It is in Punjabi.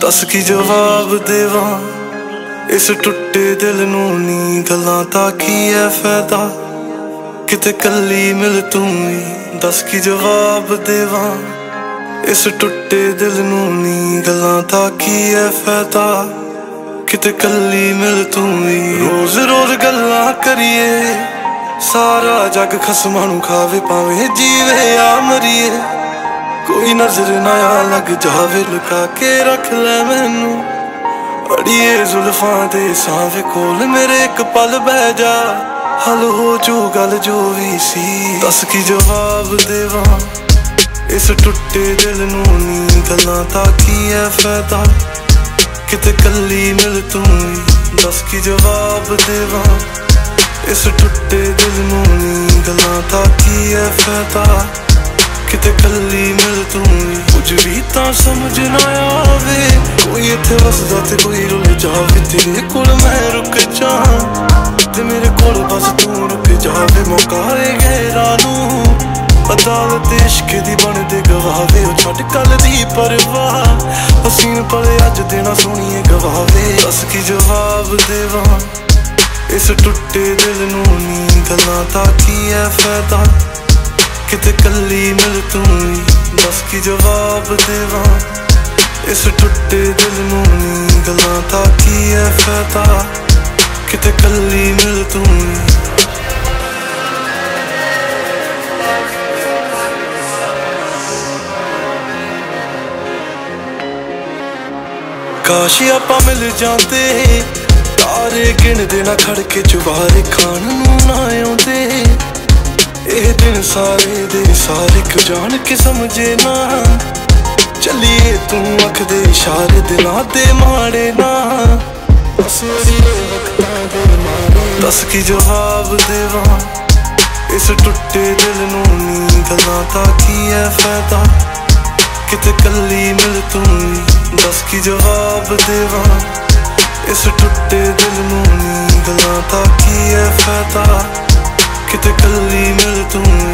ਦੱਸ ਕੀ ਜਵਾਬ ਦੇਵਾਂ? ਇਸ ਟੁੱਟੇ ਦਿਲ ਨੂੰ ਨੀ ਗੱਲਾਂ ਤਾਂ ਕੀ ਐ ਫਾਇਦਾ? ਕਿਤੇ ਕੱਲੀ ਮਿਲ ਤੂੰ ਹੀ। ਦੱਸ ਕੀ ਜਵਾਬ ਦੇਵਾਂ? ਇਸ ਟੁੱਟੇ ਦਿਲ ਨੂੰ ਨੀ ਗੱਲਾਂ ਦਾ ਕੀ ਐ ਫਾਇਦਾ? ਕਿਤੇ ਕੱਲੀ ਮਿਲ ਤੂੰ ਹੀ ਰੋਜ਼ ਰੋਜ਼ ਗੱਲਾਂ ਕਰੀਏ। ਸਾਰਾ ਜੱਗ ਖਸਮਾਂ ਨੂੰ ਖਾਵੇ ਪਾਵੇ ਜੀਵੇ ਆ ਮਰੀਏ। ਕੋਈ ਨਜ਼ਰ ਨਾ ਆ ਲੱਗ ਜਾਵੇ, ਲੁਕਾ ਕੇ ਰੱਖ ਲੈ ਮੈਨੂੰ। ਅੜੀਏ ਜ਼ੁਲਫਾਂ ਦੇ ਸਾਵੇ ਕੋਲ ਮੇਰੇ ਇੱਕ ਪਲ ਬਹਿ ਜਾ। ਹਲ ਹੋ ਜੋ ਗੱਲ ਜੋ ਵੀ ਸੀ। ਦੱਸ ਕੀ ਜਵਾਬ ਦੇਵਾਂ? ਇਸ ਟੁੱਟੇ ਦਿਲ ਨੂੰ ਨੀ ਗੱਲਾਂ ਤਾਂ ਕੀ ਐ ਫਾਇਦਾ? ਕਿਤੇ ਕੱਲੀ ਮਿਲ ਤੂੰ ਦੱਸ ਕੀ ਜਵਾਬ ਦੇਵਾਂ? ਇਸ ਟੁੱਟੇ ਦਿਲ ਨੂੰ ਨੀ ਗੱਲਾਂ ਤਾਂ ਕੀ ਐ ਫਾਇਦਾ? ਕਿਤੇ ਕੱਲੀ ਮਿਲ ਤੂੰ ਕੁਝ ਵੀ ਤਾਂ ਸਮਝ ਨਾ ਆਵੇ। ਕੋਈ ਇੱਥੇ ਵਸਦਾ ਤੇ ਕੋਈ ਰੁੱਲ ਜਾਵੇ, ਤੇਰੇ ਕੋਲ ਮੈਂ ਰੁਕ ਜਾ ਅਦਾਲਤ ਇਸ਼ਕ ਦੀ ਬਣਦੇ ਗਵਾਵੇ ਉਹ ਛੱਡ ਕੱਲ ਦੀ ਪਰਵਾਹ। ਹਸੀਨ ਪਲੇ ਅੱਜ ਦੇਣਾ ਸੋਣੀਏ ਗਵਾਵੇ ਬਸ ਕੀ ਜਵਾਬ ਦੇਵਾਂ? ਇਸ ਟੁੱਟੇ ਦਿਲ ਨੂੰ ਨੀ ਗੱਲਾਂ ਤਾਂ ਕੀ ਐ ਫਾਇਦਾ? ਕਿਤੇ ਕੱਲੀ ਮਿਲ ਤੂੰ ਦੱਸ ਕੀ ਜਵਾਬ ਦੇਵਾਂ? ਇਸ ਟੁੱਟੇ ਦਿਲ ਨੂੰ ਨੀ ਗੱਲਾਂ ਤਾਂ ਕੀ ਐ ਫਾਇਦਾ? ਕਿਤੇ ਕੱਲੀ ਮਿਲ ਤੂੰ ਕਾਸ਼ ਆਪਾਂ ਮਿਲ ਜਾਂਦੇ। ਤਾਰੇ ਗਿਣਦੇ ਨਾ ਖੜ ਕੇ ਚੁਬਾਰੇ ਖਾਣ ਨੂੰ ਨਾ ਆਉਂਦੇ। ਇਹ ਦਿਨ ਸਾਰੇ ਦੇ ਸਾਰੇ ਕਿਉਂ ਜਾਣ ਕੇ ਸਮਝੇ ਨਾ। ਚੱਲੀਏ ਤੂੰ ਅੱਖ ਦੇ ਇਸ਼ਾਰੇ ਦੇ ਨਾ ਅਸਰੀਏ ਵਕਤਾਂ ਦੇ ਦੱਸ ਕੀ ਜਵਾਬ ਦੇਵਾਂ। ਇਸ ਟੁੱਟੇ ਦਿਲ ਨੂੰ ਨੀ ਗੱਲਾਂ ਤਾਂ ਕੀ ਹੈ ਫਾਇਦਾ? ਕਿਤੇ ਕੱਲੀ ਮਿਲ ਤੂੰ ਹੀ ਦੱਸ ਕੀ ਜਵਾਬ ਦੇਵਾਂ? ਇਸ ਟੁੱਟੇ ਦਿਲ ਨੂੰ ਨੀ। ਗੱਲਾਂ ਤਾਂ ਕੀ ਹੈ ਫਾਇਦਾ? ਕਿਤੇ ਕੱਲੀ ਮਿਲ ਤੂੰ